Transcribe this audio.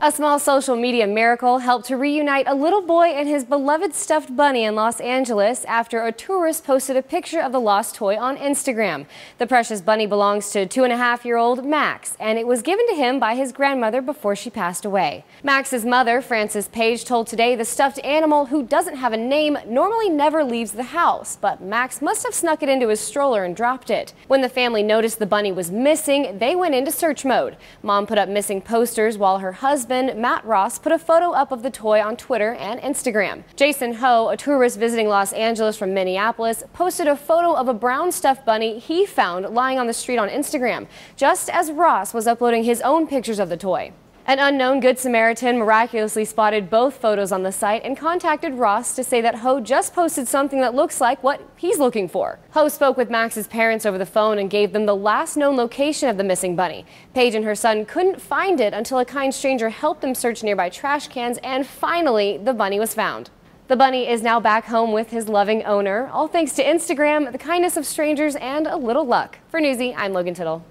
A small social media miracle helped to reunite a little boy and his beloved stuffed bunny in Los Angeles after a tourist posted a picture of the lost toy on Instagram. The precious bunny belongs to two and a half year old Max, and it was given to him by his grandmother before she passed away. Max's mother, Frances Page, told Today the stuffed animal, who doesn't have a name, normally never leaves the house, but Max must have snuck it into his stroller and dropped it. When the family noticed the bunny was missing, they went into search mode. Mom put up missing posters while her husband husband, Matt Ross, put a photo up of the toy on Twitter and Instagram. Jason Ho, a tourist visiting Los Angeles from Minneapolis, posted a photo of a brown stuffed bunny he found lying on the street on Instagram, just as Ross was uploading his own pictures of the toy. An unknown Good Samaritan miraculously spotted both photos on the site and contacted Ross to say that Ho just posted something that looks like what he's looking for. Ho spoke with Max's parents over the phone and gave them the last known location of the missing bunny. Paige and her son couldn't find it until a kind stranger helped them search nearby trash cans and finally the bunny was found. The bunny is now back home with his loving owner, all thanks to Instagram, the kindness of strangers, and a little luck. For Newsy, I'm Logan Tittle.